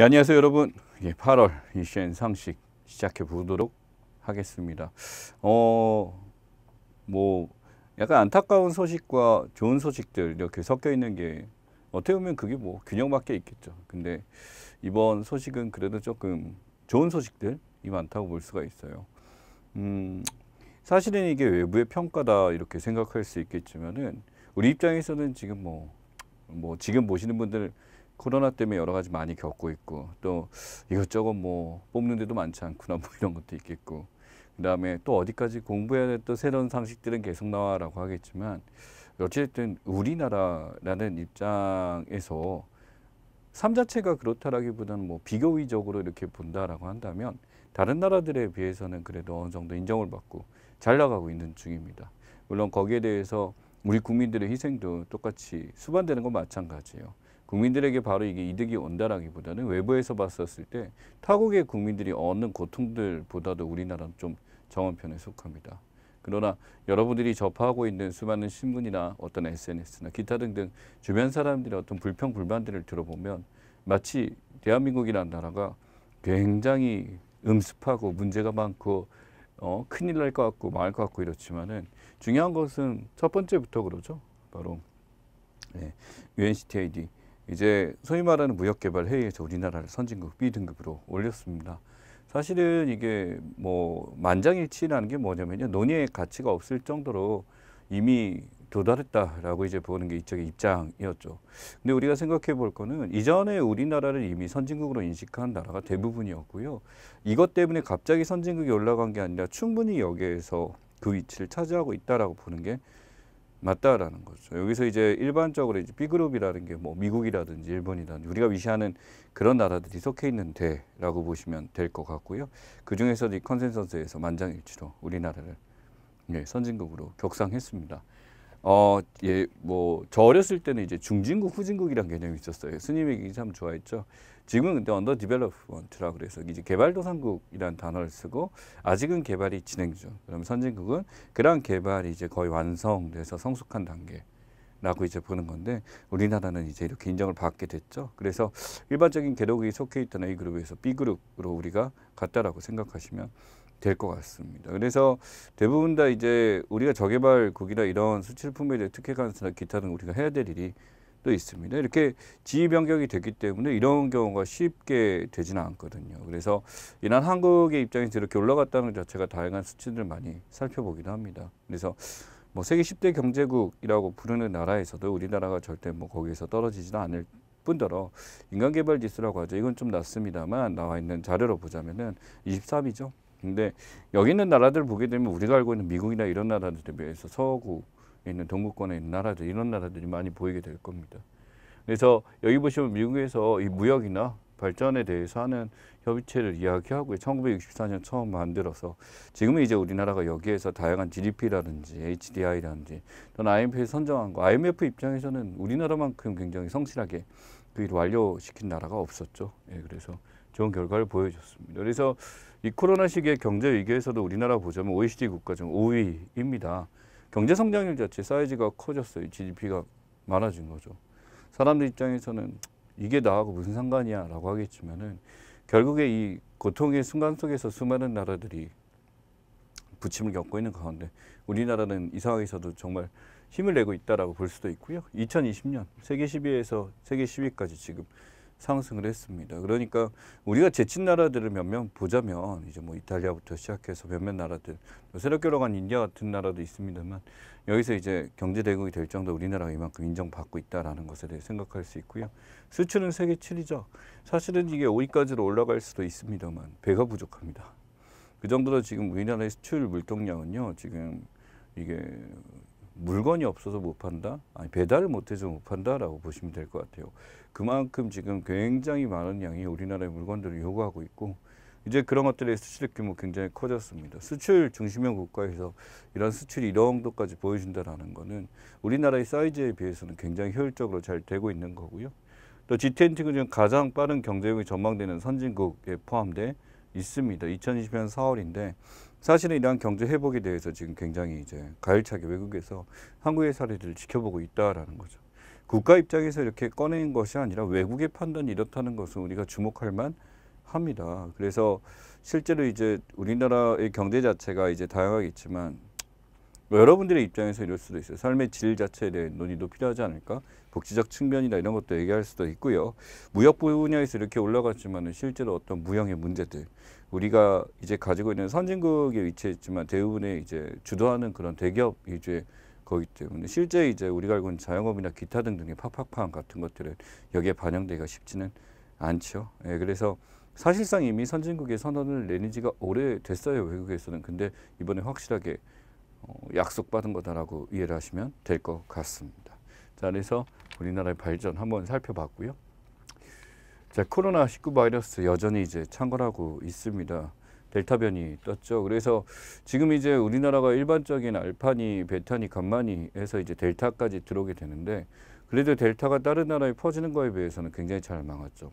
예, 안녕하세요 여러분. 예, 8월 이슈 상식 시작해 보도록 하겠습니다. 어, 뭐 약간 안타까운 소식과 좋은 소식들 이렇게 섞여 있는 게 어떻게 보면 그게 뭐 균형 밖에 있겠죠. 근데 이번 소식은 그래도 조금 좋은 소식들이 많다고 볼 수가 있어요. 음, 사실은 이게 외부의 평가다 이렇게 생각할 수 있겠지만은 우리 입장에서는 지금 뭐, 뭐 지금 보시는 분들 코로나 때문에 여러 가지 많이 겪고 있고 또 이것저것 뭐 뽑는 데도 많지 않구나 뭐 이런 것도 있겠고 그 다음에 또 어디까지 공부해야 될또 새로운 상식들은 계속 나와라고 하겠지만 어쨌든 우리나라라는 입장에서 삶 자체가 그렇다라기보다는 뭐 비교의적으로 이렇게 본다라고 한다면 다른 나라들에 비해서는 그래도 어느 정도 인정을 받고 잘 나가고 있는 중입니다. 물론 거기에 대해서 우리 국민들의 희생도 똑같이 수반되는 건 마찬가지예요. 국민들에게 바로 이게 이득이 온다라기보다는 외부에서 봤었을 때 타국의 국민들이 얻는 고통들보다도 우리나라는 좀 정한 편에 속합니다. 그러나 여러분들이 접하고 있는 수많은 신문이나 어떤 SNS나 기타 등등 주변 사람들의 어떤 불평 불만들을 들어보면 마치 대한민국이라는 나라가 굉장히 음습하고 문제가 많고 어, 큰일 날 것 같고 망할 것 같고 이렇지만은 중요한 것은 첫 번째부터 그러죠. 바로 예, UNCTAD 이제 소위 말하는 무역개발 회의에서 우리나라를 선진국 B등급으로 올렸습니다. 사실은 이게 뭐 만장일치라는 게 뭐냐면요. 논의의 가치가 없을 정도로 이미 도달했다라고 이제 보는 게 이쪽의 입장이었죠. 근데 우리가 생각해 볼 거는 이전에 우리나라를 이미 선진국으로 인식한 나라가 대부분이었고요. 이것 때문에 갑자기 선진국이 올라간 게 아니라 충분히 여기에서 그 위치를 차지하고 있다라고 보는 게 맞다라는 거죠. 여기서 이제 일반적으로 이제 B그룹이라는 게 뭐 미국이라든지 일본이라든지 우리가 위시하는 그런 나라들이 속해 있는데라고 보시면 될 것 같고요. 그 중에서 이 컨센서스에서 만장일치로 우리나라를 예, 선진국으로 격상했습니다. 어, 예, 뭐, 저 어렸을 때는 이제 중진국, 후진국이란 개념이 있었어요. 스님 얘기 참 좋아했죠. 지금은 근데 under development라 그래서 이제 개발도상국이라는 단어를 쓰고 아직은 개발이 진행 중. 그럼 선진국은 그러한 개발이 이제 거의 완성돼서 성숙한 단계 라고 이제 보는 건데 우리나라는 이제 이렇게 인정을 받게 됐죠. 그래서 일반적인 기록이 속해 있던 A 그룹에서 B 그룹으로 우리가 갔다라고 생각하시면 될 것 같습니다. 그래서 대부분 다 이제 우리가 저개발국이라 이런 수출품에 대해 특혜 관세나 기타 등 우리가 해야 될 일이 또 있습니다. 이렇게 지위 변경이 됐기 때문에 이런 경우가 쉽게 되지는 않거든요. 그래서 이런 한국의 입장에서 이렇게 올라갔다는 것 자체가 다양한 수치들을 많이 살펴보기도 합니다. 그래서 뭐 세계 10대 경제국이라고 부르는 나라에서도 우리나라가 절대 뭐 거기에서 떨어지지는 않을 뿐더러 인간개발 지수라고 하죠. 이건 좀 낮습니다만 나와 있는 자료로 보자면은 23이죠. 근데 여기 있는 나라들 보게 되면 우리가 알고 있는 미국이나 이런 나라들 에 비해서 서구 있는 동구권에 있는 나라들 이런 나라들이 많이 보이게 될 겁니다. 그래서 여기 보시면 미국에서 이 무역이나 발전에 대해서 하는 협의체를 이야기하고 1964년 처음 만들어서 지금은 이제 우리나라가 여기에서 다양한 GDP라든지 HDI라든지 또는 IMF에 선정한 거 IMF 입장에서는 우리나라만큼 굉장히 성실하게 그 일을 완료시킨 나라가 없었죠. 예, 그래서 좋은 결과를 보여줬습니다. 그래서 이 코로나 시기의 경제 위기에서도 우리나라 보자면 OECD 국가 중 5위입니다. 경제 성장률 자체 사이즈가 커졌어요. GDP가 많아진 거죠. 사람들 입장에서는 이게 나하고 무슨 상관이야 라고 하겠지만은 결국에 이 고통의 순간 속에서 수많은 나라들이 부침을 겪고 있는 가운데 우리나라는 이 상황에서도 정말 힘을 내고 있다라고 볼 수도 있고요. 2020년 세계 10위에서 세계 10위까지 지금 상승을 했습니다. 그러니까 우리가 제친 나라들을 몇 명 보자면 이제 뭐 이탈리아부터 시작해서 몇몇 나라들 새롭게 들어간 인디아 같은 나라도 있습니다만 여기서 이제 경제 대국이 될 정도 우리나라가 이만큼 인정받고 있다라는 것에 대해 생각할 수 있고요. 수출은 세계 7위죠. 사실은 이게 5위까지로 올라갈 수도 있습니다만 배가 부족합니다. 그 정도로 지금 우리나라의 수출 물동량은요. 지금 이게 물건이 없어서 못 판다? 아니, 배달을 못해서 못 판다라고 보시면 될 것 같아요. 그만큼 지금 굉장히 많은 양이 우리나라의 물건들을 요구하고 있고 이제 그런 것들의 수출 규모 굉장히 커졌습니다. 수출 중심형 국가에서 이런 수출이 이 정도까지 보여준다라는 거는 우리나라의 사이즈에 비해서는 굉장히 효율적으로 잘 되고 있는 거고요. 또 G20은 지금 가장 빠른 경제력이 전망되는 선진국에 포함돼 있습니다. 2020년 4월인데 사실은 이러한 경제 회복에 대해서 지금 굉장히 이제 가열차게 외국에서 한국의 사례들을 지켜보고 있다라는 거죠. 국가 입장에서 이렇게 꺼낸 것이 아니라 외국의 판단이 이렇다는 것은 우리가 주목할 만 합니다. 그래서 실제로 이제 우리나라의 경제 자체가 이제 다양하겠지만 뭐 여러분들의 입장에서 이럴 수도 있어요. 삶의 질 자체에 대한 논의도 필요하지 않을까? 복지적 측면이나 이런 것도 얘기할 수도 있고요. 무역 분야에서 이렇게 올라갔지만은 실제로 어떤 무형의 문제들 우리가 이제 가지고 있는 선진국에 위치했지만 대부분의 이제 주도하는 그런 대기업 위주의 거기 때문에 실제 이제 우리가 알고 있는 자영업이나 기타 등등의 팍팍팡 같은 것들은 여기에 반영되기가 쉽지는 않죠. 예, 그래서 사실상 이미 선진국의 선언을 내린 지가 오래됐어요. 외국에서는. 근데 이번에 확실하게 어, 약속받은 거다라고 이해를 하시면 될 것 같습니다. 자, 그래서 우리나라의 발전 한번 살펴봤고요. 자, 코로나 19 바이러스 여전히 이제 창궐하고 있습니다. 델타 변이 떴죠. 그래서 지금 이제 우리나라가 일반적인 알파니, 베타니, 감마니 해서 이제 델타까지 들어오게 되는데 그래도 델타가 다른 나라에 퍼지는 거에 비해서는 굉장히 잘 막았죠.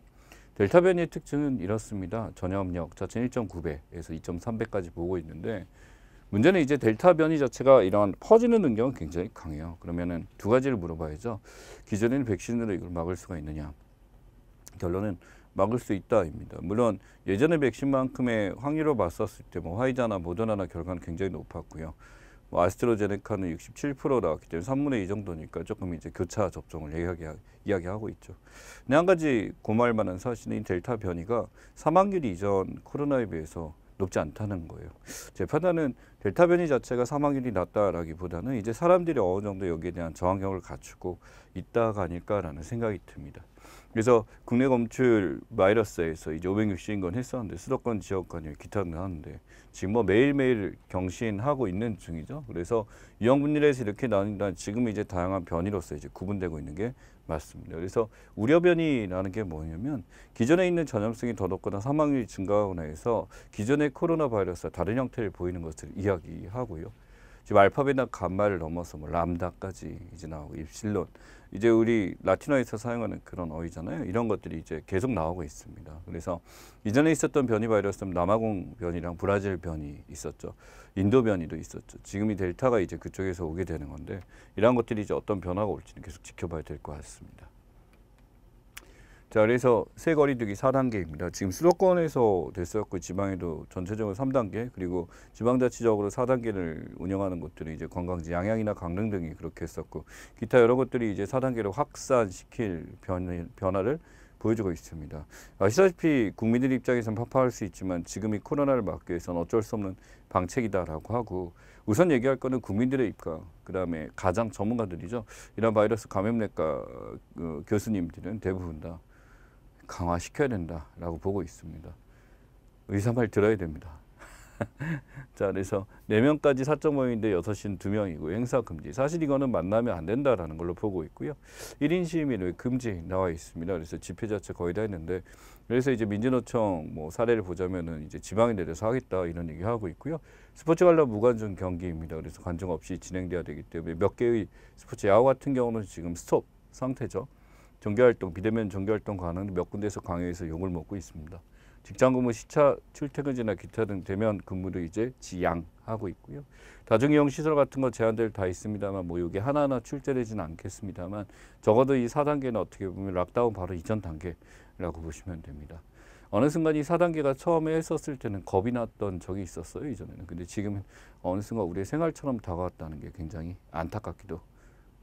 델타 변이의 특징은 이렇습니다. 전염력 자체는 1.9배에서 2.3배까지 보고 있는데 문제는 이제 델타 변이 자체가 이런 퍼지는 능력은 굉장히 강해요. 그러면은 두 가지를 물어봐야죠. 기존에는 백신으로 이걸 막을 수가 있느냐? 결론은 막을 수 있다입니다. 물론 예전의 백신만큼의 확률로 봤었을 때 뭐 화이자나 모더나나 결과는 굉장히 높았고요. 뭐 아스트로제네카는 67% 나왔기 때문에 3분의 2 정도니까 조금 이제 교차 접종을 이야기, 이야기하고 있죠. 근데 한 가지 고마울 만한 사실은 델타 변이가 사망률이 이전 코로나에 비해서 높지 않다는 거예요. 제 판단은 델타 변이 자체가 사망률이 낮다라기보다는 이제 사람들이 어느 정도 여기에 대한 저항력을 갖추고 있다가 아닐까라는 생각이 듭니다. 그래서 국내 검출 바이러스에서 이제 560인건 했었는데 수도권 지역 간에 기타 등 하는데 지금 뭐 매일매일 경신하고 있는 중이죠. 그래서 유형 분열에서 이렇게 나눈다 지금 이제 다양한 변이로서 이제 구분되고 있는 게 맞습니다. 그래서 우려 변이라는 게 뭐냐면 기존에 있는 전염성이 더 높거나 사망률이 증가하거나 해서 기존의 코로나 바이러스와 다른 형태를 보이는 것을 이야기하고요. 지금 알파벳이나 감마를 넘어서 뭐 람다까지 이제 나오고 입실론 이제 우리 라틴어에서 사용하는 그런 어휘잖아요. 이런 것들이 이제 계속 나오고 있습니다. 그래서 이전에 있었던 변이 바이러스는 남아공 변이랑 브라질 변이 있었죠. 인도 변이도 있었죠. 지금 이 델타가 이제 그쪽에서 오게 되는 건데 이런 것들이 이제 어떤 변화가 올지는 계속 지켜봐야 될 것 같습니다. 자, 그래서 세 거리두기 4단계입니다. 지금 수도권에서 됐었고 지방에도 전체적으로 3단계 그리고 지방자치적으로 4단계를 운영하는 곳들이 이제 관광지 양양이나 강릉 등이 그렇게 했었고 기타 여러 것들이 이제 4단계로 확산시킬 변, 변화를 보여주고 있습니다. 아시다시피 국민들 입장에서는 팍팍할 수 있지만 지금 이 코로나를 막기 위해서는 어쩔 수 없는 방책이다라고 하고 우선 얘기할 거는 국민들의 입과 그다음에 가장 전문가들이죠. 이런 바이러스 감염내과 그 교수님들은 대부분 다 강화시켜야 된다라고 보고 있습니다. 의사 말 들어야 됩니다. 자, 그래서 네명까지 사적 모임인데 여섯 시는 두명이고 행사 금지. 사실 이거는 만나면 안 된다라는 걸로 보고 있고요. 일인 시위는 금지 나와 있습니다. 그래서 집회 자체 거의 다 했는데 그래서 이제 민주노총 뭐 사례를 보자면은 이제 지방에 내려서 하겠다 이런 얘기 하고 있고요. 스포츠 관람 무관중 경기입니다. 그래서 관중 없이 진행돼야 되기 때문에 몇 개의 스포츠 야구 같은 경우는 지금 스톱 상태죠. 종교활동 비대면 종교활동 가능한데 몇 군데에서 강요해서 욕을 먹고 있습니다. 직장 근무 시차 출퇴근제나 기타 등 대면 근무를 이제 지양하고 있고요. 다중이용 시설 같은 거 제한될 다 있습니다만 뭐 이게 하나하나 출제되지는 않겠습니다만 적어도 이 4단계는 어떻게 보면 락다운 바로 이전 단계라고 보시면 됩니다. 어느 순간 이 4단계가 처음에 했었을 때는 겁이 났던 적이 있었어요 이전에는 근데 지금은 어느 순간 우리의 생활처럼 다가왔다는 게 굉장히 안타깝기도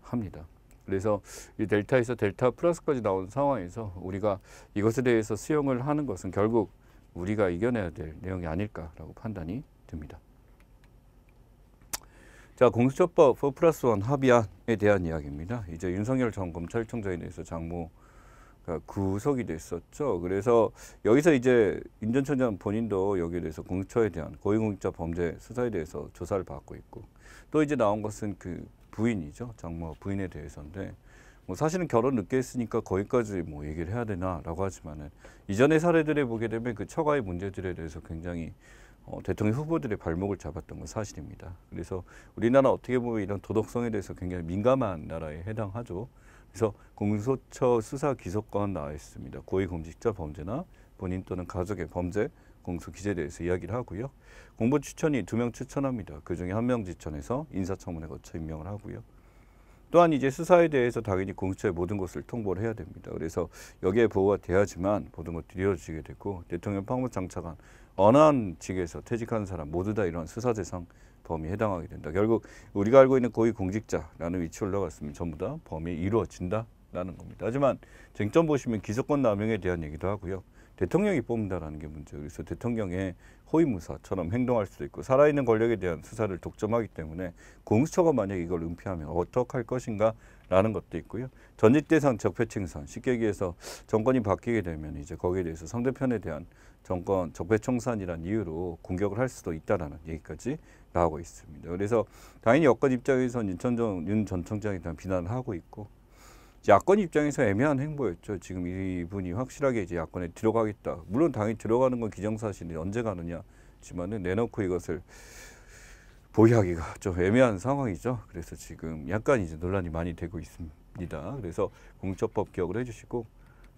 합니다. 그래서 이 델타에서 델타 플러스까지 나온 상황에서 우리가 이것에 대해서 수용을 하는 것은 결국 우리가 이겨내야 될 내용이 아닐까라고 판단이 듭니다. 자, 공수처법 4 플러스 1 합의안에 대한 이야기입니다. 이제 윤석열 전 검찰총장에 대해서 장모 구속이 됐었죠. 그래서 여기서 이제 윤전 총장 본인도 여기에 대해서 공처에 대한 고위공직자 범죄 수사에 대해서 조사를 받고 있고 또 이제 나온 것은 그 부인이죠. 장모 부인에 대해서인데 뭐 사실은 결혼 늦게 했으니까 거기까지 뭐 얘기를 해야 되나라고 하지만은 이전의 사례들에 보게 되면 그 처가의 문제들에 대해서 굉장히 어, 대통령 후보들의 발목을 잡았던 건 사실입니다. 그래서 우리나라 어떻게 보면 이런 도덕성에 대해서 굉장히 민감한 나라에 해당하죠. 그래서 공소처 수사 기소권 나와 있습니다. 고위공직자 범죄나 본인 또는 가족의 범죄 공소 기재에 대해서 이야기를 하고요. 공보 추천이 두 명 추천합니다. 그 중에 한명 지천해서 인사청문회 거쳐 임명을 하고요. 또한 이제 수사에 대해서 당연히 공수처의 모든 것을 통보를 해야 됩니다. 그래서 여기에 보호가 돼야지만 모든 것들이 이루어지게 되고 대통령 방무장차관 어느 한 직에서 퇴직하는 사람 모두 다 이런 수사 대상 범위에 해당하게 된다. 결국 우리가 알고 있는 고위 공직자라는 위치에 올라갔으면 전부 다 범위에 이루어진다라는 겁니다. 하지만 쟁점 보시면 기소권 남용에 대한 얘기도 하고요. 대통령이 뽑는다라는 게 문제예요. 그래서 대통령의 호위무사처럼 행동할 수도 있고 살아있는 권력에 대한 수사를 독점하기 때문에 공수처가 만약 이걸 은폐하면 어떡할 것인가라는 것도 있고요. 전직 대상 적폐청산 쉽게 얘기해서 정권이 바뀌게 되면 이제 거기에 대해서 상대편에 대한 정권 적폐청산이란 이유로 공격을 할 수도 있다라는 얘기까지 나오고 있습니다. 그래서 당연히 여권 입장에서는 윤천정 윤전 청장에 대한 비난을 하고 있고 야권 입장에서 애매한 행보였죠. 지금 이분이 확실하게 이제 야권에 들어가겠다. 물론 당연히 들어가는 건 기정사실이 언제 가느냐지만은 내놓고 이것을 보유하기가 좀 애매한 상황이죠. 그래서 지금 약간 이제 논란이 많이 되고 있습니다. 그래서 공처법 기억을 해주시고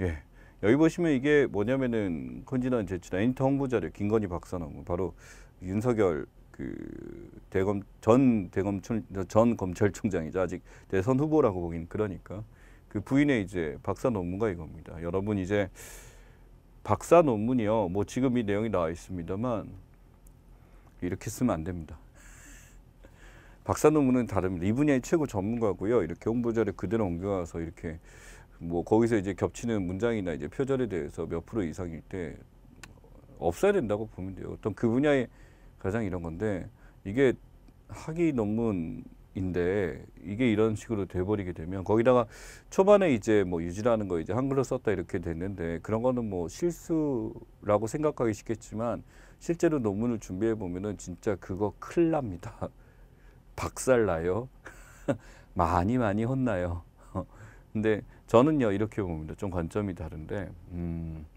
예. 여기 보시면 이게 뭐냐면은 컨지난 제치나 인터 홍보자료 김건희 박사나무 바로 윤석열 그 대검 전 대검 전 검찰총장이죠 아직 대선 후보라고 보긴 그러니까 그 부인의 이제 박사 논문가 이겁니다. 여러분 이제 박사 논문이요. 뭐 지금 이 내용이 나와 있습니다만 이렇게 쓰면 안 됩니다. 박사 논문은 다릅니다. 이 분야의 최고 전문가고요. 이렇게 홍보자를 그대로 옮겨가서 이렇게 뭐 거기서 이제 겹치는 문장이나 이제 표절에 대해서 몇 프로 이상일 때 없어야 된다고 보면 돼요. 어떤 그 분야의 가장 이런 건데 이게 학위 논문 인데 이게 이런 식으로 돼버리게 되면 거기다가 초반에 이제 뭐 유지라는 거 이제 한글로 썼다 이렇게 됐는데 그런 거는 뭐 실수라고 생각하기 쉽겠지만 실제로 논문을 준비해 보면은 진짜 그거 큰일 납니다. 박살 나요. 많이 많이 혼나요. 근데 저는요 이렇게 봅니다. 좀 관점이 다른데 음,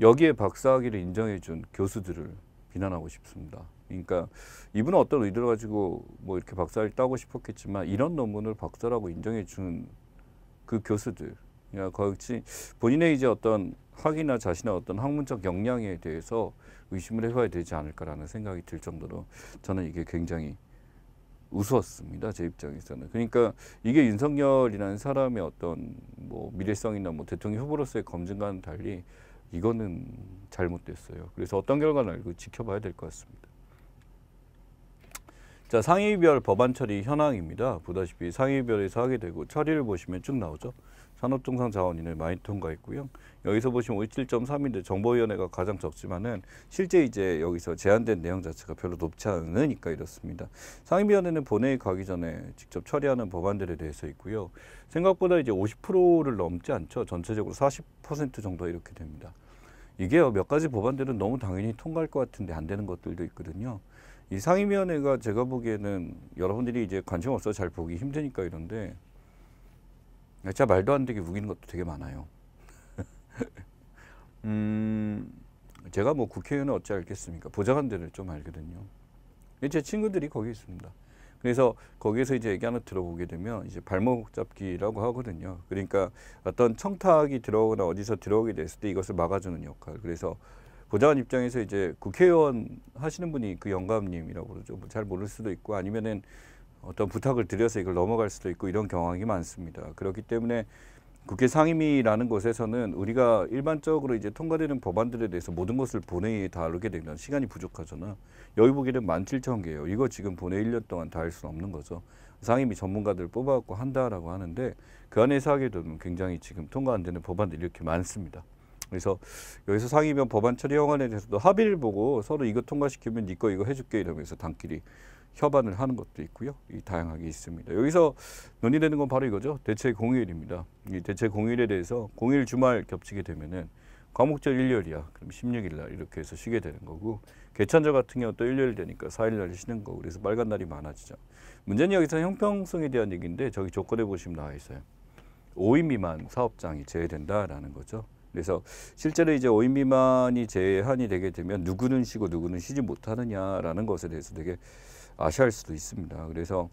여기에 박사학위를 인정해 준 교수들을 비난하고 싶습니다. 그러니까 이분은 어떤 의도를 가지고 뭐 이렇게 박사를 따고 싶었겠지만 이런 논문을 박사라고 인정해 준 그 교수들 그러니까 거기 본인의 이제 어떤 학위나 자신의 어떤 학문적 역량에 대해서 의심을 해봐야 되지 않을까라는 생각이 들 정도로 저는 이게 굉장히 우스웠습니다. 제 입장에서는. 그러니까 이게 윤석열이라는 사람의 어떤 뭐 미래성이나 뭐 대통령 후보로서의 검증과는 달리 이거는 잘못됐어요. 그래서 어떤 결과를 알고 지켜봐야 될 것 같습니다. 자 상위별 법안 처리 현황입니다. 보다시피 상위별에서 하게 되고 처리를 보시면 쭉 나오죠. 산업통상자원인을 많이 통과했고요. 여기서 보시면 57.3인데 정보위원회가 가장 적지만은 실제 이제 여기서 제한된 내용 자체가 별로 높지 않으니까 이렇습니다. 상임위원회는 본회의 가기 전에 직접 처리하는 법안들에 대해서 있고요. 생각보다 이제 50%를 넘지 않죠. 전체적으로 40% 정도 이렇게 됩니다. 이게 몇 가지 법안들은 너무 당연히 통과할 것 같은데 안 되는 것들도 있거든요. 이 상임위원회가 제가 보기에는 여러분들이 이제 관심 없어 잘 보기 힘드니까 이런데 진짜 말도 안 되게 우기는 것도 되게 많아요. 음, 제가 뭐 국회의원은 어찌 알겠습니까? 보좌관 들을 좀 알거든요. 제 친구들이 거기 있습니다. 그래서 거기에서 이제 얘기 하나 들어보게 되면 이제 발목 잡기라고 하거든요. 그러니까 어떤 청탁이 들어오거나 어디서 들어오게 됐을 때 이것을 막아주는 역할. 그래서 보좌관 입장에서 이제 국회의원 하시는 분이 그 영감님이라고 그러죠. 뭐 잘 모를 수도 있고 아니면은 어떤 부탁을 드려서 이걸 넘어갈 수도 있고 이런 경향이 많습니다. 그렇기 때문에 국회 상임위라는 곳에서는 우리가 일반적으로 이제 통과되는 법안들에 대해서 모든 것을 본회의에 다루게 되면 시간이 부족하잖아. 여기 보기에는 만 칠천 개예요. 이거 지금 본회의 일 년 동안 다 할 수는 없는 거죠. 상임위 전문가들 뽑아갖고 한다라고 하는데 그 안에서 하게 되면 굉장히 지금 통과 안 되는 법안들이 이렇게 많습니다. 그래서 여기서 상임위원 법안 처리 영안에 대해서도 합의를 보고 서로 이거 통과시키면 니거 이거 해줄게 이러면서 단끼리 협안을 하는 것도 있고요. 이 다양하게 있습니다. 여기서 논의되는 건 바로 이거죠. 대체 공휴일입니다. 이 대체 공휴일에 대해서 공휴일 주말 겹치게 되면은 과목절 일요일이야. 그럼 16일 날 이렇게 해서 쉬게 되는 거고 개천절 같은 경우 또 일요일 되니까 4일 날 쉬는 거고 그래서 빨간 날이 많아지죠. 문제는 여기서 형평성에 대한 얘기인데 저기 조건에 보시면 나와 있어요. 5인 미만 사업장이 제외된다라는 거죠. 그래서 실제로 이제 5인 미만이 제한이 되게 되면 누구는 쉬고 누구는 쉬지 못하느냐라는 것에 대해서 되게 아쉬워할 수도 있습니다. 그래서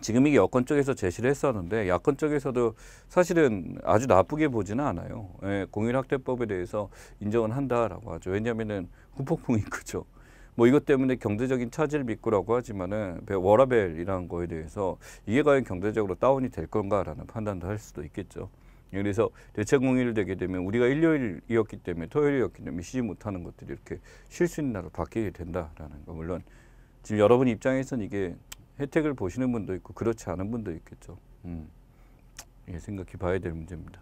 지금 이게 여권 쪽에서 제시를 했었는데 야권 쪽에서도 사실은 아주 나쁘게 보지는 않아요. 예, 공일학대법에 대해서 인정은 한다라고 하죠. 왜냐하면은 후폭풍이 크죠. 뭐 이것 때문에 경제적인 차질을 빚고라고 하지만은 워라벨이라는 거에 대해서 이게 과연 경제적으로 다운이 될 건가라는 판단도 할 수도 있겠죠. 그래서 대체 공휴일 되게 되면 우리가 일요일이었기 때문에 토요일이었기 때문에 쉬지 못하는 것들이 이렇게 쉴 수 있는 날로 바뀌게 된다라는 거 물론 지금 여러분 입장에서는 이게 혜택을 보시는 분도 있고 그렇지 않은 분도 있겠죠. 음. 예, 생각해 봐야 될 문제입니다.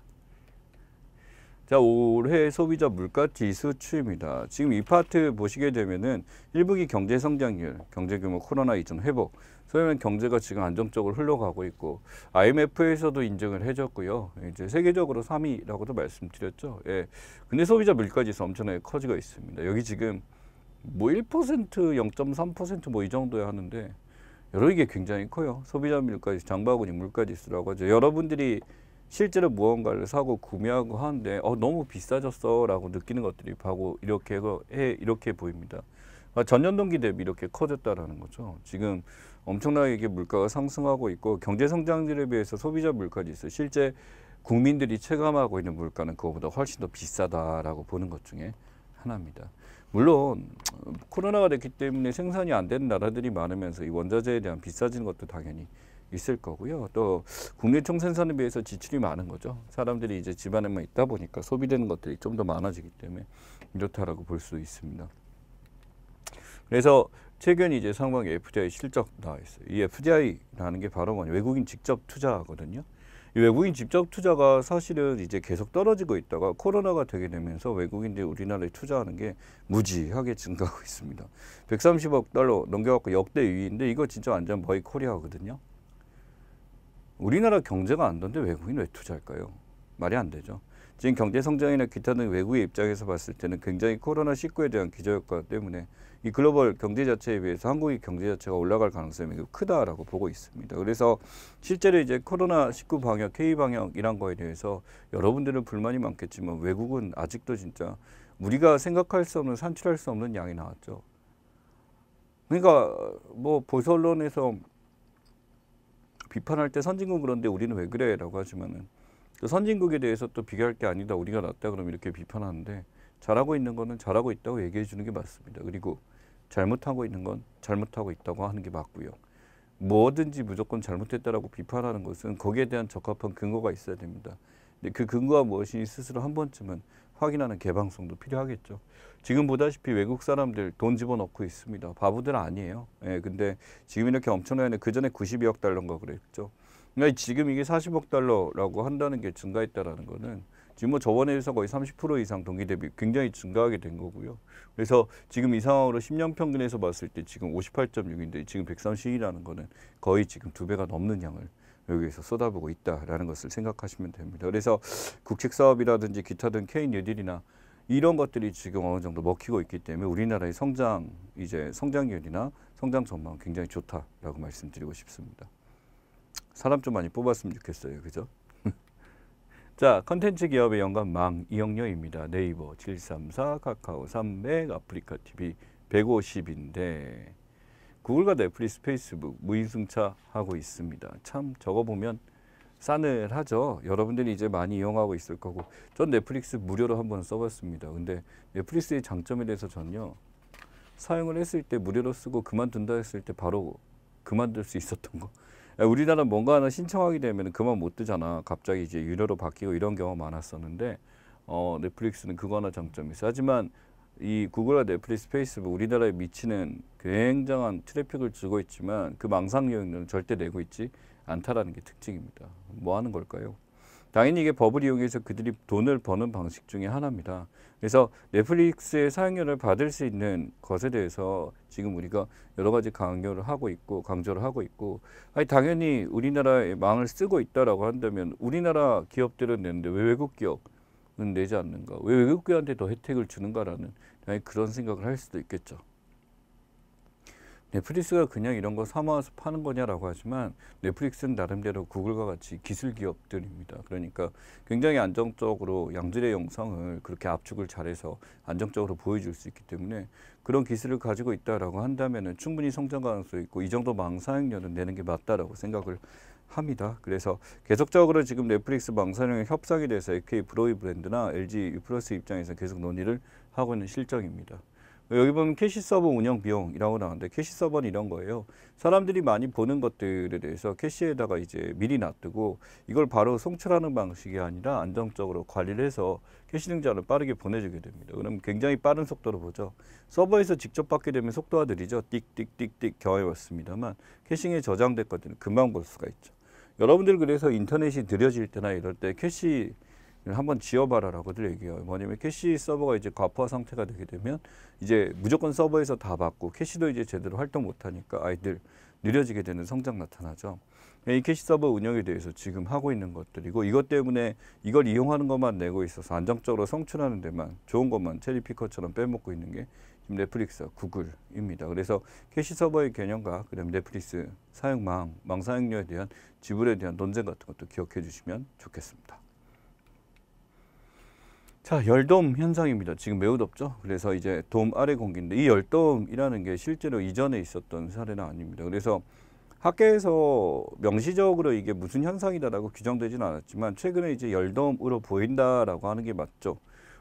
자, 올해 소비자 물가 지수 추입니다. 지금 이 파트 보시게 되면은 1분기 경제 성장률, 경제 규모 코로나 이전 회복, 소위 말 경제가 지금 안정적으로 흘러가고 있고 IMF에서도 인정을 해줬고요. 이제 세계적으로 3위라고도 말씀드렸죠. 예. 근데 소비자 물가 지수 엄청나게 커지고 있습니다. 여기 지금 뭐 1%, 0.3%뭐 이 정도야 하는데 여러 이게 굉장히 커요. 소비자 물가 지수, 장바구니 물가 지수라고 하죠. 여러분들이 실제로 무언가를 사고 구매하고 하는데 어 너무 비싸졌어라고 느끼는 것들이 바고 이렇게 해 이렇게 보입니다. 아, 전년 동기 대비 이렇게 커졌다라는 거죠. 지금 엄청나게 물가가 상승하고 있고 경제 성장률에 비해서 소비자 물가 지수 실제 국민들이 체감하고 있는 물가는 그거보다 훨씬 더 비싸다라고 보는 것 중에 하나입니다. 물론 코로나가 됐기 때문에 생산이 안 되는 나라들이 많으면서 이 원자재에 대한 비싸지는 것도 당연히 있을 거고요. 또 국내 총생산에 비해서 지출이 많은 거죠. 사람들이 이제 집안에만 있다 보니까 소비되는 것들이 좀 더 많아지기 때문에 이렇다라고 볼 수 있습니다. 그래서 최근 이제 상반기 FDI 실적 나와 있어요. 이 FDI라는 게 바로 뭐냐 외국인 직접 투자거든요. 이 외국인 직접 투자가 사실은 이제 계속 떨어지고 있다가 코로나가 되게 되면서 외국인들이 우리나라에 투자하는 게 무지하게 증가하고 있습니다. 130억 달러 넘겨갖고 역대 2위인데 이거 진짜 완전 거의 코리아거든요. 우리나라 경제가 안 좋은데 외국인 왜 투자할까요? 말이 안 되죠. 지금 경제 성장이나 기타 등 외국의 입장에서 봤을 때는 굉장히 코로나19에 대한 기저효과 때문에 이 글로벌 경제 자체에 비해서 한국의 경제 자체가 올라갈 가능성이 크다라고 보고 있습니다. 그래서 실제로 이제 코로나19 방역, K 방역이란 거에 대해서 여러분들은 불만이 많겠지만 외국은 아직도 진짜 우리가 생각할 수 없는 산출할 수 없는 양이 나왔죠. 그러니까 뭐 보수 언론에서 비판할 때 선진국 그런데 우리는 왜 그래라고 하지만은 그 선진국에 대해서 또 비교할 게 아니다 우리가 낫다 그러면 이렇게 비판하는데 잘하고 있는 거는 잘하고 있다고 얘기해 주는 게 맞습니다. 그리고 잘못하고 있는 건 잘못하고 있다고 하는 게 맞고요. 뭐든지 무조건 잘못했다라고 비판하는 것은 거기에 대한 적합한 근거가 있어야 됩니다. 근데 그 근거가 무엇인지 스스로 한 번쯤은 확인하는 개방성도 필요하겠죠. 지금 보다시피 외국 사람들 돈 집어넣고 있습니다. 바보들 아니에요. 예, 근데 지금 이렇게 엄청나게 그 전에 92억 달러인가 그랬죠. 그러니까 지금 이게 40억 달러라고 한다는 게 증가했다라는 거는 지금 뭐 저번에 비해서 거의 30% 이상 동기 대비 굉장히 증가하게 된 거고요. 그래서 지금 이 상황으로 10년 평균에서 봤을 때 지금 58.6인데 지금 132라는 거는 거의 지금 두 배가 넘는 양을 여기에서 쏟아부고 있다라는 것을 생각하시면 됩니다. 그래서 국책 사업이라든지 기타 등 K 뉴딜이나 이런 것들이 지금 어느 정도 먹히고 있기 때문에 우리나라의 성장 이제 성장률이나 성장 전망 굉장히 좋다라고 말씀드리고 싶습니다. 사람 좀 많이 뽑았으면 좋겠어요. 그죠? 자, 컨텐츠 기업의 연관 망 이영녀입니다. 네이버 734, 카카오 300, 아프리카 TV 150인데 구글과 넷플릭스, 페이스북 무인승차 하고 있습니다. 참 저거 보면 싸늘하죠. 여러분들이 이제 많이 이용하고 있을 거고 전 넷플릭스 무료로 한번 써봤습니다. 근데 넷플릭스의 장점에 대해서 전요 사용을 했을 때 무료로 쓰고 그만둔다 했을 때 바로 그만둘 수 있었던 거. 우리나라 뭔가 하나 신청하게 되면 그만 못 뜨잖아. 갑자기 이제 유료로 바뀌고 이런 경우가 많았었는데 어, 넷플릭스는 그거 하나 장점이 있어. 하지만 이 구글과 넷플릭스, 페이스북 우리나라에 미치는 굉장한 트래픽을 주고 있지만 그 망상 요인은 절대 내고 있지 않다라는 게 특징입니다. 뭐 하는 걸까요? 당연히 이게 법을 이용해서 그들이 돈을 버는 방식 중에 하나입니다. 그래서 넷플릭스의 사용료를 받을 수 있는 것에 대해서 지금 우리가 여러 가지 강요를 하고 있고 강조를 하고 있고 아니 당연히 우리나라의 망을 쓰고 있다라고 한다면 우리나라 기업들은 내는데 왜 외국 기업은 내지 않는가? 왜 외국 기업한테 더 혜택을 주는가라는 그런 생각을 할 수도 있겠죠. 넷플릭스가 그냥 이런 거 삼아서 파는 거냐라고 하지만 넷플릭스는 나름대로 구글과 같이 기술 기업들입니다. 그러니까 굉장히 안정적으로 양질의 영상을 그렇게 압축을 잘해서 안정적으로 보여줄 수 있기 때문에 그런 기술을 가지고 있다라고 한다면 충분히 성장 가능성이 있고 이 정도 망사용료는 내는 게 맞다라고 생각을 합니다. 그래서 계속적으로 지금 넷플릭스 망사용 협상에 대해서 AK 브로이 브랜드나 LG U 플러스 입장에서 계속 논의를 하고 있는 실정입니다. 여기 보면 캐시 서버 운영 비용이라고 나오는데 캐시 서버는 이런 거예요. 사람들이 많이 보는 것들에 대해서 캐시에다가 이제 미리 놔두고 이걸 바로 송출하는 방식이 아니라 안정적으로 관리를 해서 캐시 등자를 빠르게 보내주게 됩니다. 그럼 굉장히 빠른 속도로 보죠. 서버에서 직접 받게 되면 속도가 느리죠. 띡띡띡띡 경험해봤습니다만 caching에 것들은 금방 볼 수가 있죠. 여러분들 그래서 인터넷이 느려질 때나 이럴 때 캐시 한번 지워봐라라고들 얘기해요. 뭐냐면 캐시 서버가 이제 과부하 상태가 되게 되면 이제 무조건 서버에서 다 받고 캐시도 이제 제대로 활동 못하니까 아이들 느려지게 되는 현상 나타나죠. 이 캐시 서버 운영에 대해서 지금 하고 있는 것들이고 이것 때문에 이걸 이용하는 것만 내고 있어서 안정적으로 송출하는 데만 좋은 것만 체리피커처럼 빼먹고 있는 게 지금 넷플릭스, 구글입니다. 그래서 캐시 서버의 개념과 그다음 넷플릭스 사용망, 망 사용료에 대한 지불에 대한 논쟁 같은 것도 기억해 주시면 좋겠습니다. 자, 열돔 현상입니다. 지금 매우 덥죠? 그래서 이제 돔 아래 공기인데 이 열돔이라는 게 실제로 이전에 있었던 사례는 아닙니다. 그래서 학계에서 명시적으로 이게 무슨 현상이다라고 규정되지는 않았지만 최근에 이제 열돔으로 보인다라고 하는 게 맞죠.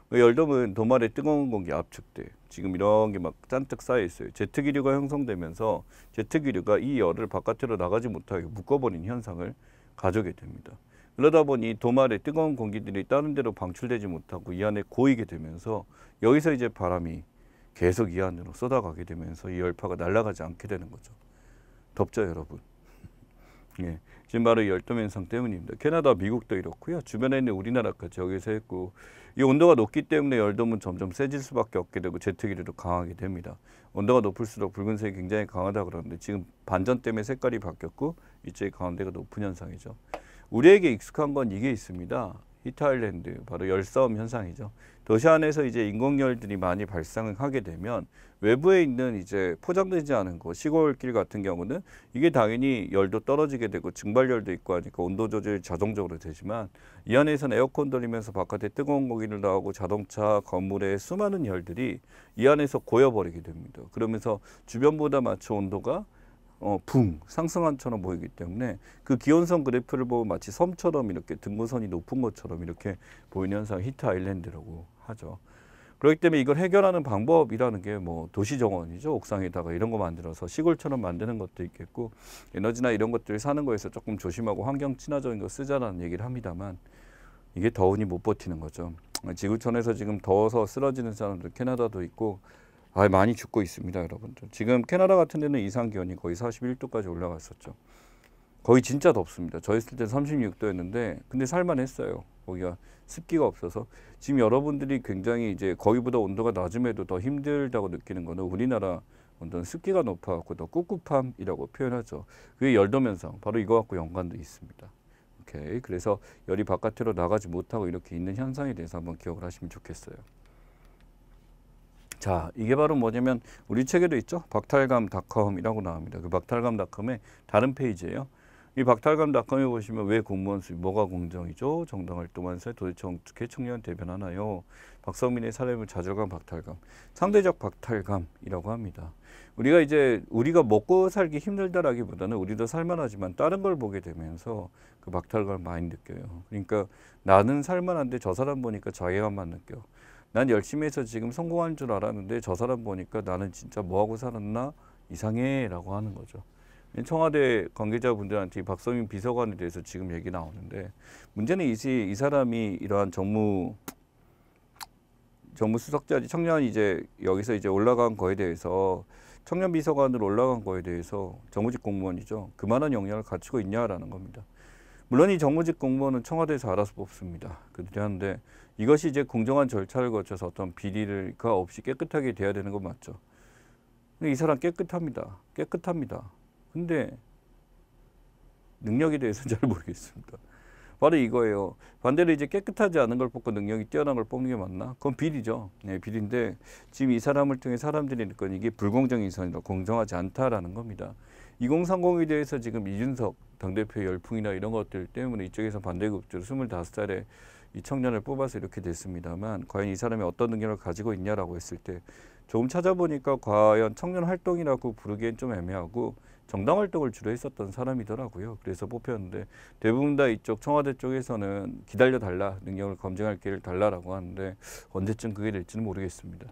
그 열돔은 돔 아래 뜨거운 공기 압축돼 지금 이런 게 막 잔뜩 쌓여 있어요. 제트 기류가 형성되면서 제트 기류가 이 열을 바깥으로 나가지 못하게 묶어버린 현상을 가져게 됩니다. 그러다 보니 도말에 뜨거운 공기들이 다른 데로 방출되지 못하고 이 안에 고이게 되면서 여기서 이제 바람이 계속 이 안으로 쏟아가게 되면서 이 열파가 날아가지 않게 되는 거죠. 덥죠, 여러분? 예. 지금 바로 이 열도 현상 때문입니다. 캐나다, 미국도 이렇고요. 주변에 있는 우리나라까지 여기서 했고 이 온도가 높기 때문에 열돔은 점점 세질 수밖에 없게 되고 제트기류도 강하게 됩니다. 온도가 높을수록 붉은색이 굉장히 강하다 그러는데 지금 반전 때문에 색깔이 바뀌었고 이쪽에 가운데가 높은 현상이죠. 우리에게 익숙한 건 이게 있습니다. 히트아일랜드 바로 열싸움 현상이죠. 도시 안에서 이제 인공열들이 많이 발생을 하게 되면 외부에 있는 이제 포장되지 않은 곳 시골길 같은 경우는 이게 당연히 열도 떨어지게 되고 증발열도 있고 하니까 온도 조절이 자동적으로 되지만 이 안에서는 에어컨 돌리면서 바깥에 뜨거운 공기를 나오고 자동차 건물의 수많은 열들이 이 안에서 고여버리게 됩니다. 그러면서 주변보다 마치 온도가 어, 붕 상승한처럼 보이기 때문에 그 기온선 그래프를 보면 마치 섬처럼 이렇게 등고선이 높은 것처럼 이렇게 보이는 현상 히트 아일랜드라고 하죠. 그렇기 때문에 이걸 해결하는 방법이라는 게 뭐 도시 정원이죠. 옥상에다가 이런 거 만들어서 시골처럼 만드는 것도 있겠고 에너지나 이런 것들 사는 거에서 조금 조심하고 환경 친화적인 거 쓰자라는 얘기를 합니다만 이게 더우니 못 버티는 거죠. 지구촌에서 지금 더워서 쓰러지는 사람들 캐나다도 있고 아, 많이 죽고 있습니다, 여러분들. 지금 캐나다 같은 데는 이상 기온이 거의 41도까지 올라갔었죠. 거의 진짜 덥습니다. 저 있을 때 36도였는데 근데 살만했어요. 거기가 습기가 없어서 지금 여러분들이 굉장히 이제 거기보다 온도가 낮음에도 더 힘들다고 느끼는 거는 우리나라 온도는 습기가 높아갖고 더 꿉꿉함이라고 표현하죠. 그게 열도 현상 바로 이거 갖고 연관도 있습니다. 오케이 그래서 열이 바깥으로 나가지 못하고 이렇게 있는 현상에 대해서 한번 기억을 하시면 좋겠어요. 자, 이게 바로 뭐냐면 우리 책에도 있죠. 박탈감닷컴이라고 나옵니다. 그 박탈감닷컴의 다른 페이지예요. 이 박탈감닷컴에 보시면 왜 공무원 수입, 뭐가 공정이죠? 정당활동한세 도대체 어떻게 청년 대변하나요? 박성민의 사례물 좌절감 박탈감, 상대적 박탈감이라고 합니다. 우리가 이제 우리가 먹고 살기 힘들다라기보다는 우리도 살만하지만 다른 걸 보게 되면서 그 박탈감을 많이 느껴요. 그러니까 나는 살만한데 저 사람 보니까 자괴감만 느껴. 난 열심히 해서 지금 성공한 줄 알았는데 저 사람 보니까 나는 진짜 뭐하고 살았나 이상해 라고 하는 거죠. 청와대 관계자분들한테 박성민 비서관에 대해서 지금 얘기 나오는데 문제는 이, 이 사람이 이러한 정무 정무 수석자지 청년 이제 여기서 이제 올라간 거에 대해서 청년 비서관으로 올라간 거에 대해서 정무직 공무원이죠. 그만한 역량을 갖추고 있냐라는 겁니다. 물론 이 정무직 공무원은 청와대에서 알아서 뽑습니다. 그런데 이것이 이제 공정한 절차를 거쳐서 어떤 비리가 없이 깨끗하게 돼야 되는 건 맞죠. 근데 이 사람 깨끗합니다. 깨끗합니다. 근데 능력에 대해서는 잘 모르겠습니다. 바로 이거예요. 반대로 이제 깨끗하지 않은 걸 뽑고 능력이 뛰어난 걸 뽑는 게 맞나? 그건 비리죠. 네, 비리인데 지금 이 사람을 통해 사람들이 느끼는 이게 불공정 인 선이다. 공정하지 않다라는 겁니다. 2030에 대해서 지금 이준석 당대표의 열풍이나 이런 것들 때문에 이쪽에서 반대급제로 25살에 이 청년을 뽑아서 이렇게 됐습니다만 과연 이 사람이 어떤 능력을 가지고 있냐라고 했을 때 조금 찾아보니까 과연 청년 활동이라고 부르기엔 좀 애매하고 정당 활동을 주로 했었던 사람이더라고요. 그래서 뽑혔는데 대부분 다 이쪽 청와대 쪽에서는 기다려 달라 능력을 검증할 기회를 달라라고 하는데 언제쯤 그게 될지는 모르겠습니다.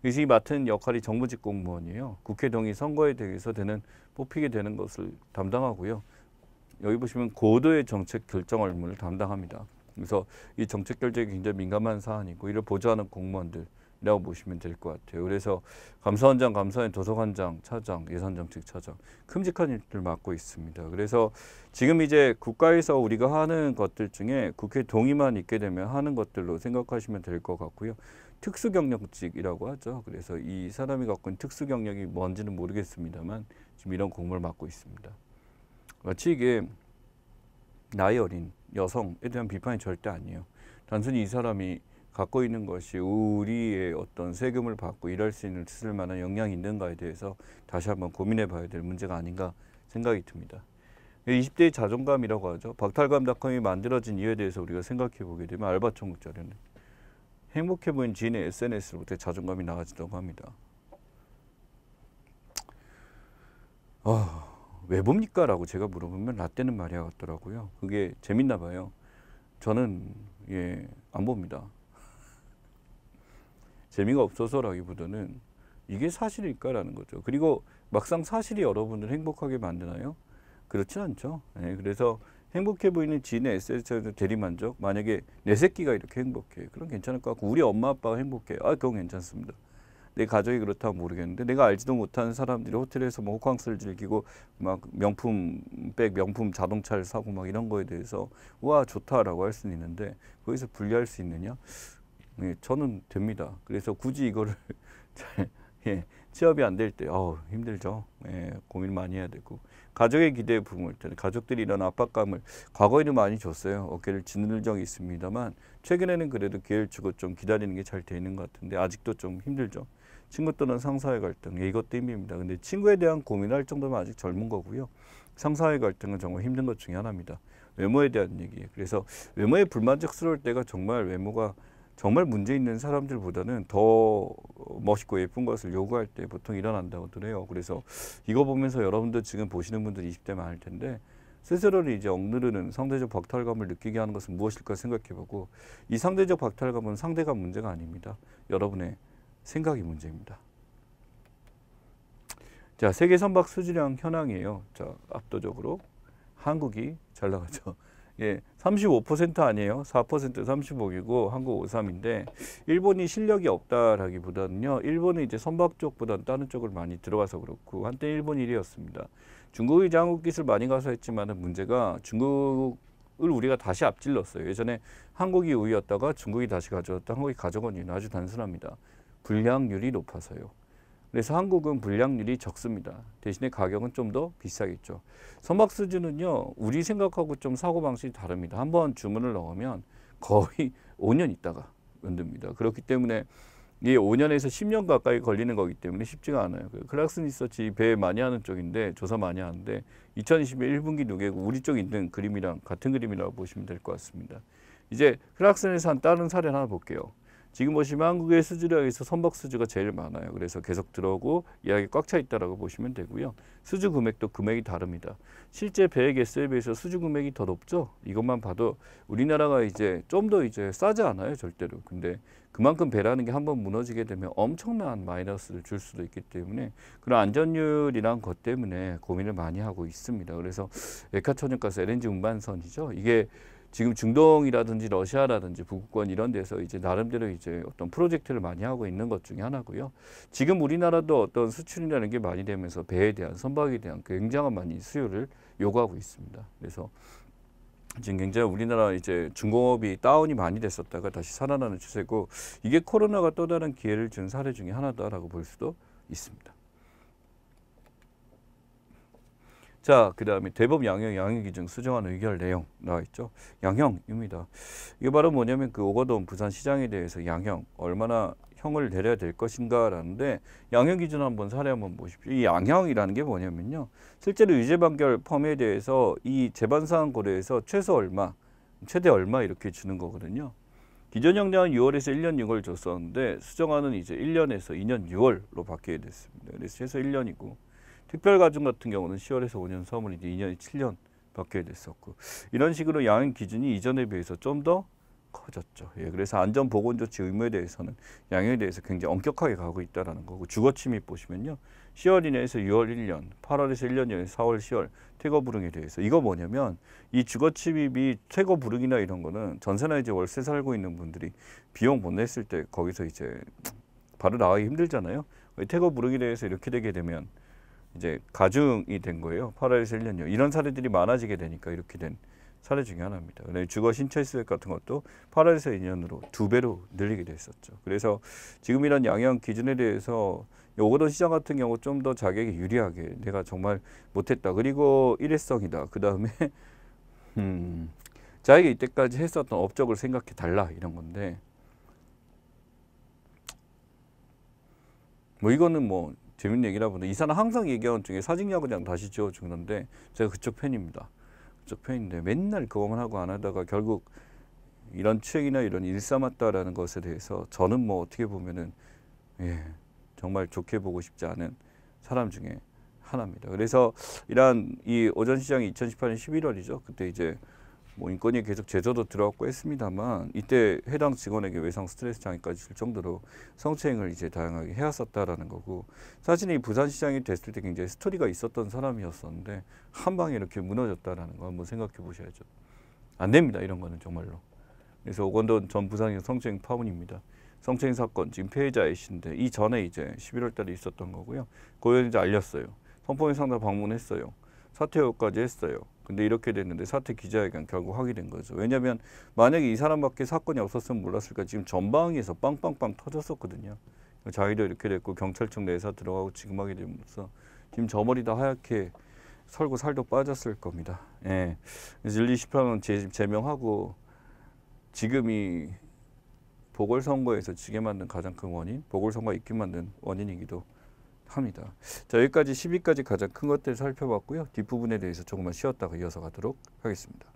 그래서 이 맡은 역할이 정부직 공무원이에요. 국회 동의 선거에 대해서 되는 뽑히게 되는 것을 담당하고요. 여기 보시면 고도의 정책 결정 업무를 담당합니다. 그래서 이 정책 결정이 굉장히 민감한 사안이고 이를 보좌하는 공무원들이라고 보시면 될 것 같아요. 그래서 감사원장, 감사원, 도서관장, 차장, 예산정책 차장 큼직한 일들을 맡고 있습니다. 그래서 지금 이제 국가에서 우리가 하는 것들 중에 국회 동의만 있게 되면 하는 것들로 생각하시면 될 것 같고요. 특수 경력직이라고 하죠. 그래서 이 사람이 갖고 있는 특수 경력이 뭔지는 모르겠습니다만 지금 이런 공무를 맡고 있습니다. 마치 이게 나이 어린 여성에 대한 비판이 절대 아니에요. 단순히 이 사람이 갖고 있는 것이 우리의 어떤 세금을 받고 일할 수 있는 쓸 만한 역량이 있는가에 대해서 다시 한번 고민해 봐야 될 문제가 아닌가 생각이 듭니다. 20대의 자존감이라고 하죠. 박탈감닷컴이 만들어진 이유에 대해서 우리가 생각해 보게 되면 알바 천국 자료는 행복해 보인 지인의 SNS로부터 자존감이 나아지다고 합니다. 어, 왜 봅니까? 라고 제가 물어보면 라떼는 말이야 같더라고요. 그게 재밌나 봐요. 저는 예, 안 봅니다. 재미가 없어서라기보다는 이게 사실일까라는 거죠. 그리고 막상 사실이 여러분을 행복하게 만드나요? 그렇진 않죠. 예, 그래서 행복해 보이는 지인의 에센스 대리만족 만약에 내 새끼가 이렇게 행복해. 그럼 괜찮을 것 같고 우리 엄마 아빠가 행복해. 아 그건 괜찮습니다. 내 가족이 그렇다면 모르겠는데 내가 알지도 못하는 사람들이 호텔에서 뭐 호캉스를 즐기고 막 명품 백 명품 자동차를 사고 막 이런 거에 대해서 와 좋다라고 할 수는 있는데 거기서 분리할 수 있느냐? 예, 저는 됩니다. 그래서 굳이 이거를 예, 취업이 안 될 때어 힘들죠. 예, 고민 많이 해야 되고 가족의 기대에 부응할 때는 가족들이 이런 압박감을 과거에는 많이 줬어요. 어깨를 짓는 적이 있습니다만 최근에는 그래도 기회를 주고 좀 기다리는 게 잘 돼 있는 것 같은데 아직도 좀 힘들죠. 친구 또는 상사의 갈등 이것도 힘듭니다. 근데 친구에 대한 고민할 정도면 아직 젊은 거고요. 상사의 갈등은 정말 힘든 것 중에 하나입니다. 외모에 대한 얘기예요. 그래서 외모에 불만족스러울 때가 정말 외모가 정말 문제 있는 사람들보다는 더 멋있고 예쁜 것을 요구할 때 보통 일어난다고 그래요. 그래서 이거 보면서 여러분들 지금 보시는 분들 20대 많을 텐데 스스로를 이제 억누르는 상대적 박탈감을 느끼게 하는 것은 무엇일까 생각해보고 이 상대적 박탈감은 상대가 문제가 아닙니다. 여러분의 생각이 문제입니다. 자, 세계 선박 수주량 현황이에요. 자, 압도적으로 한국이 잘 나가죠. 예, 35% 아니에요. 4% 35이고 한국 53인데 일본이 실력이 없다라기보다는요. 일본은 이제 선박 쪽보다는 다른 쪽을 많이 들어가서 그렇고 한때 일본 1위였습니다. 중국이 장국 기술 많이 가서 했지만은 문제가 중국을 우리가 다시 앞질렀어요. 예전에 한국이 우위였다가 중국이 다시 가져왔다 한국이 가져온 이유는 아주 단순합니다. 불량률이 높아서요. 그래서 한국은 불량률이 적습니다. 대신에 가격은 좀 더 비싸겠죠. 선박 수준은요, 우리 생각하고 좀 사고방식이 다릅니다. 한번 주문을 넣으면 거의 5년 있다가 만듭니다. 그렇기 때문에 이 5년에서 10년 가까이 걸리는 거기 때문에 쉽지가 않아요. 그 클락슨 리서치 배 많이 하는 쪽인데 조사 많이 하는데 2020년 1분기 누계고 우리 쪽 있는 그림이랑 같은 그림이라고 보시면 될 것 같습니다. 이제 클락슨에서 한 다른 사례 하나 볼게요. 지금 보시면 한국의 수주량에서 선박 수주가 제일 많아요. 그래서 계속 들어오고 예약이 꽉 차 있다라고 보시면 되고요. 수주 금액도 금액이 다릅니다. 실제 배의 개수에 비해서 수주 금액이 더 높죠. 이것만 봐도 우리나라가 이제 좀 더 이제 싸지 않아요, 절대로. 근데 그만큼 배라는 게 한번 무너지게 되면 엄청난 마이너스를 줄 수도 있기 때문에 그런 안전율이란 것 때문에 고민을 많이 하고 있습니다. 그래서 에카천연가스 LNG 운반선이죠. 이게 지금 중동이라든지 러시아라든지 북극권 이런 데서 이제 나름대로 이제 어떤 프로젝트를 많이 하고 있는 것 중에 하나고요. 지금 우리나라도 어떤 수출이라는 게 많이 되면서 배에 대한 선박에 대한 굉장한 많이 수요를 요구하고 있습니다. 그래서 지금 굉장히 우리나라 이제 중공업이 다운이 많이 됐었다가 다시 살아나는 추세고 이게 코로나가 또 다른 기회를 준 사례 중에 하나다라고 볼 수도 있습니다. 자, 그 다음에 대법 양형, 양형 기준 수정안 의결 내용 나와 있죠. 양형입니다. 이게 바로 뭐냐면 그 오거돈 부산시장에 대해서 양형 얼마나 형을 내려야 될 것인가라는데 양형 기준 한번 사례 한번 보십시오. 이 양형이라는 게 뭐냐면요. 실제로 유죄 판결 펌에 대해서 이 재반 사항 고려해서 최소 얼마, 최대 얼마 이렇게 주는 거거든요. 기존 형량은 6월에서 1년 6월 줬었는데 수정안은 이제 1년에서 2년 6월로 바뀌게 됐습니다. 그래서 최소 1년이고 특별가중 같은 경우는 10월에서 5년, 서물이 이제 2년이 7년 바뀌게 됐었고 이런 식으로 양형 기준이 이전에 비해서 좀 더 커졌죠. 예, 그래서 안전 보건 조치 의무에 대해서는 양형에 대해서 굉장히 엄격하게 가고 있다라는 거고 주거 침입 보시면요. 10월 이내에서 6월 1년, 8월에서 1년 전에 4월, 10월 퇴거 불응에 대해서 이거 뭐냐면 이 주거 침입이 퇴거 불응이나 이런 거는 전세나 이제 월세 살고 있는 분들이 비용 못 냈을 때 거기서 이제 바로 나가기 힘들잖아요. 퇴거 불응에 대해서 이렇게 되게 되면 이제 가중이 된 거예요. 8월에서 1년요. 이런 사례들이 많아지게 되니까 이렇게 된 사례 중에 하나입니다. 주거 신체 수액 같은 것도 8월에서 2년으로 두 배로 늘리게 됐었죠. 그래서 지금 이런 양형 기준에 대해서 오거돈 시장 같은 경우 좀 더 자격이 유리하게 내가 정말 못했다. 그리고 일회성이다. 그 다음에 음, 자기가 이때까지 했었던 업적을 생각해 달라 이런 건데 뭐 이거는 뭐 재밌는 얘기라 보다 이 사람 항상 얘기하는 중에 사직야구장 다시 지어주는데 제가 그쪽 팬입니다. 그쪽 팬인데 맨날 그거만 하고 안 하다가 결국 이런 추행이나 이런 일삼았다라는 것에 대해서 저는 뭐 어떻게 보면은 예, 정말 좋게 보고 싶지 않은 사람 중에 하나입니다. 그래서 이러한 이 오전 시장이 2018년 11월이죠. 그때 이제 뭐 인권위 계속 제조도 들어갔고 했습니다만 이때 해당 직원에게 외상 스트레스 장애까지 줄 정도로 성추행을 이제 다양하게 해왔었다라는 거고 사실 이 부산시장이 됐을 때 굉장히 스토리가 있었던 사람이었었는데 한 방에 이렇게 무너졌다라는 거 한번 생각해 보셔야죠. 안 됩니다 이런 거는 정말로. 그래서 오건돈 전 부산의 성추행 파문입니다. 성추행 사건 지금 피해자 A씨인데 이 전에 이제 11월 달에 있었던 거고요. 이제 알렸어요. 성폭행 상담 방문했어요. 사퇴 요까지 했어요. 근데 이렇게 됐는데 사퇴 기자회견 결국 하게 된 거죠. 왜냐하면 만약에 이 사람밖에 사건이 없었으면 몰랐을까 지금 전방위에서 빵빵빵 터졌었거든요. 자기도 이렇게 됐고 경찰청 내사 들어가고 지금 하게 되면서 지금 저 머리 다 하얗게 설고 살도 빠졌을 겁니다. 예. 그래서 1, 20평은 재, 제명하고 지금이 보궐선거에서 지게 만든 가장 큰 원인, 보궐선거가 있게 만든 원인이기도 합니다. 자, 여기까지 10위까지 가장 큰 것들 살펴봤고요. 뒷부분에 대해서 조금만 쉬었다가 이어서 가도록 하겠습니다.